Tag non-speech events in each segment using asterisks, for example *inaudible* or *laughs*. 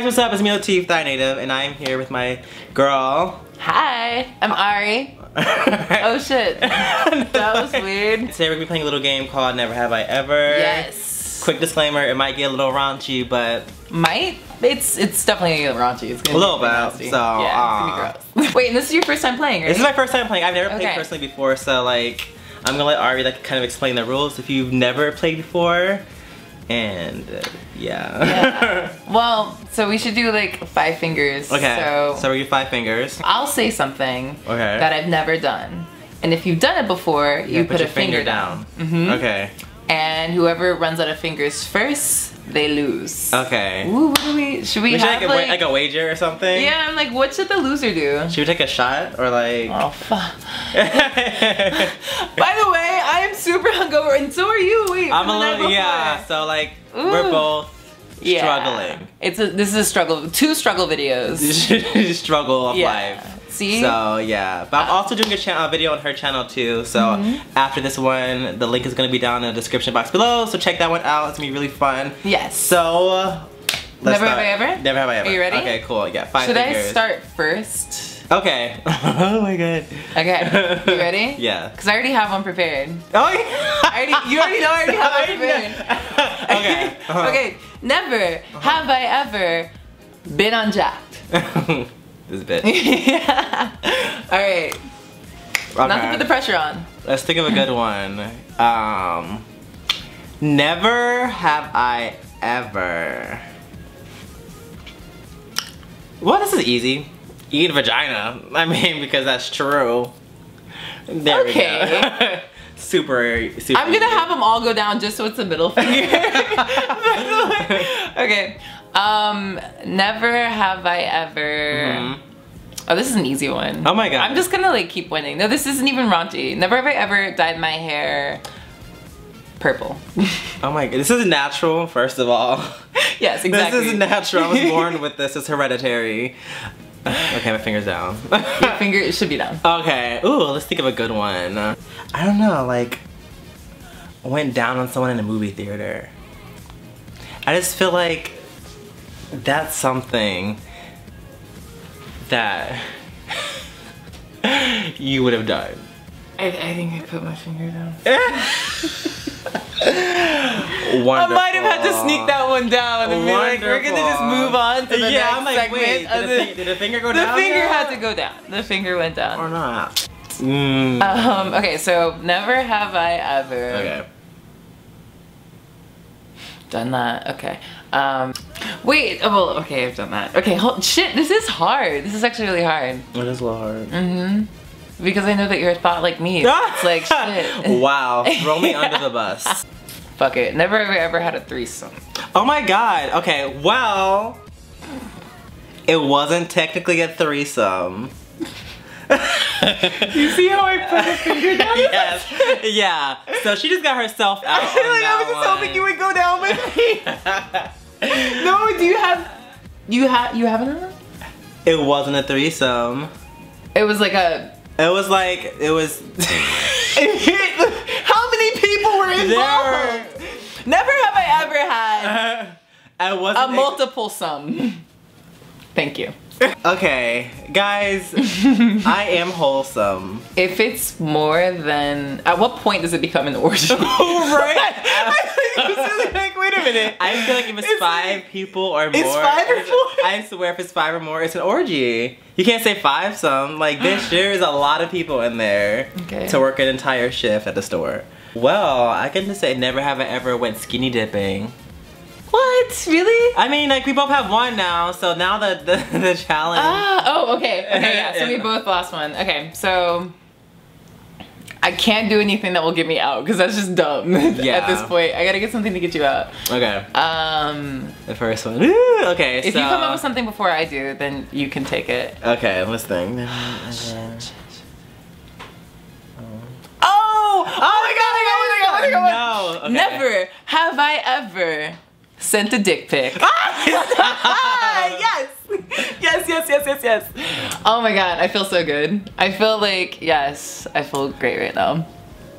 guys, what's up? It's me, Lateef, Thai Native, and I'm here with my girl. Hi, I'm Ari. *laughs* oh shit, *laughs* that was weird. Today we're gonna be playing a little game called Never Have I Ever. Yes. Quick disclaimer, it might get a little raunchy, but Might? It's it's definitely gonna get raunchy. It's gonna A little bit, nasty. so, yeah, it's gonna be gross. Wait, and this is your first time playing, right? this is my first time playing. I've never played Okay. personally before, so like, I'm gonna let Ari like kind of explain the rules if you've never played before. And uh, yeah. Yeah. *laughs* Well, so we should do like five fingers. okay. So, So, we get five fingers. I'll say something Okay. that I've never done. And if you've done it before, you, Yeah, put, your a finger, down. mm-hmm Okay. And whoever runs out of fingers first, they lose. Okay. Ooh, what do we, should we, We should have like, a, like, like a wager or something. yeah, I'm like, what should the loser do? Should we take a shot or like? Oh, fuck. *laughs* By the way, I am super hungover, and so are you. Wait, I'm a little yeah. So like we're Ooh. both Yeah. struggling. It's a this is a struggle. Two struggle videos. *laughs* struggle of yeah. life. See. So yeah, but I'm also doing a, channel, a video on her channel too. So Mm-hmm. after this one, the link is gonna be down in the description box below. So check that one out. It's gonna be really fun. yes. So uh, let's Never have. I ever? Never have I ever. Are you ready? Okay, cool. Yeah, five Should fingers. I start first? Okay. *laughs* oh my god. Okay. You ready? *laughs* Yeah. Because I already have one prepared. Oh. yeah. I already, you already know I already have one *laughs* prepared. okay. Uh-huh. okay. Never have I ever been unjacked. this bitch. yeah. All right. Nothing Okay. put the pressure on. Let's think of a good one. Um, never have I ever. Well, this is easy. Eat vagina. I mean, because that's true. There we Okay. go. *laughs* super, super. I'm gonna easy. have them all go down just so it's a middle finger. *laughs* okay. Um, never have I ever. Mhm. Oh, this is an easy one. Oh my God. I'm just gonna like keep winning. No, this isn't even raunchy. Never have I ever dyed my hair purple. *laughs* Oh my god, this is natural, first of all. yes, exactly. This is natural. I was born with this. It's hereditary. Okay, my finger's down. *laughs* Your finger should be down. Okay. Ooh, let's think of a good one. I don't know, like went down on someone in a movie theater. I just feel like that's something that *laughs* you would have done. I, I think I put my finger down. *laughs* Wonderful. I might have had to sneak that one down and be like, we're gonna just move on to the yeah, next I'm like, segment. wait, did, the, did the finger go the down? The finger yet? had to go down. The finger went down. Or not? Mm. Um, okay, so never have I ever okay. done that. Okay. Um, wait, oh, well, okay, I've done that. Okay, hold, shit, this is hard. This is actually really hard. It is a little hard. Mm-hmm. Because I know that you're a thought like me. *laughs* It's like, shit. wow, throw me under the *laughs* bus. Fuck it. Never ever ever had a threesome. Oh my god. Okay, well, it wasn't technically a threesome. *laughs* You see how I put a finger down? *laughs* yes. Yeah. So she just got herself *laughs* out. I feel like I was just hoping you would go down with me. no, do you have, you have, you have another? It wasn't a threesome. It was like a, It was like it was. how many people were involved? there. Never have I ever had *laughs* I wasn't. a multiple sum. Thank you. okay, guys. *laughs* I am wholesome. If it's more than, at what point does it become an orgy? oh, *laughs* right? I was like, wait a minute. I feel like if it's, It's- five people or more, It's five or more? I swear, if it's five or more, it's an orgy. You can't say five some. Like, bitch, there's *gasps* a lot of people in there Okay. to work an entire shift at the store. Well, I can just say never have I ever went skinny dipping. What? Really? I mean, like we both have one now, so now the the, *laughs* the challenge. Ah, oh, okay. *laughs* Okay, yeah, so we both lost one. Okay, so I can't do anything that will get me out because that's just dumb *laughs* Yeah. at this point. I gotta get something to get you out. Okay, Um, the first one. Ooh, okay, if so you come up with something before I do, then you can take it. okay, let's think. *sighs* Oh! Oh my god, I got one, I got one, I got one! No. Okay. Never have I ever sent a dick pic. *laughs* yes! Yes, yes, yes, yes, yes. Oh my god, I feel so good. I feel like, yes, I feel great right now.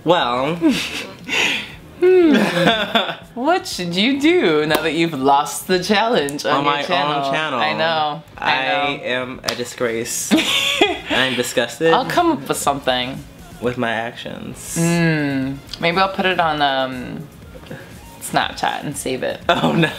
Well, *laughs* hmm. What should you do now that you've lost the challenge on, on my channel? own channel. I know. I know. am a disgrace. *laughs* I'm disgusted I'll come up with something. With my actions. Hmm. Maybe I'll put it on um, Snapchat and save it. Oh no.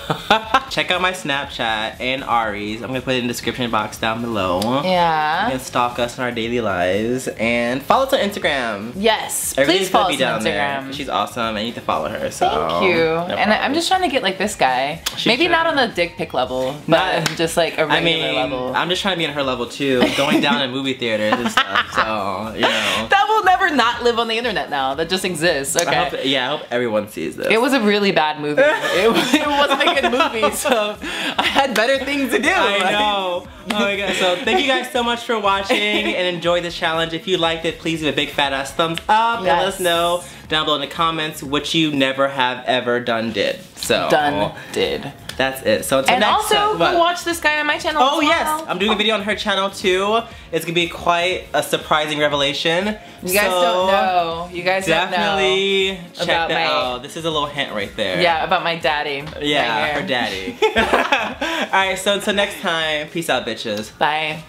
*laughs* Check out my Snapchat and Ari's. I'm gonna put it in the description box down below. Yeah. You can stalk us in our daily lives and follow us on Instagram. Yes. Everything's Please follow us on down there. She's awesome. I need to follow her. So Thank you. no and I'm just trying to get like this guy. She Maybe not on the dick pic level, but Not- *laughs* just like a regular I mean, level. I'm just trying to be on her level too, going down in movie theaters and stuff. So you know, *laughs* that will never not live on the internet now. That just exists. Okay. I hope, yeah, I hope everyone sees this. It was a really bad movie. *laughs* it, it wasn't a good movie, *laughs* so I had better things to do. I *laughs* know. Oh my god. So thank you guys so much for watching and enjoy this challenge. If you liked it, please give a big fat ass thumbs up and let us know down below in the comments what you never have ever done did. So Done. Did. That's it. So until And next also, time. go watch this guy on my channel. Oh as yes. I'm doing a video on her channel too. It's gonna be quite a surprising revelation. You guys So, don't know. You guys Definitely check that my- out. This is a little hint right there. Yeah, about my daddy. Yeah, *laughs* *laughs* right her daddy. Alright, so until next time, peace out, bitches. Bye.